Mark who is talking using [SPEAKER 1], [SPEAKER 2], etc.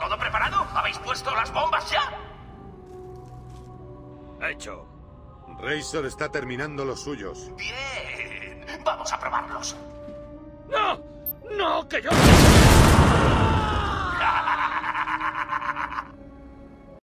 [SPEAKER 1] Todo preparado? ¿Habéis puesto las bombas ya?
[SPEAKER 2] Hecho.
[SPEAKER 3] Razor está terminando los suyos.
[SPEAKER 1] Bien. Vamos a probarlos.
[SPEAKER 2] ¡No! ¡No, que yo...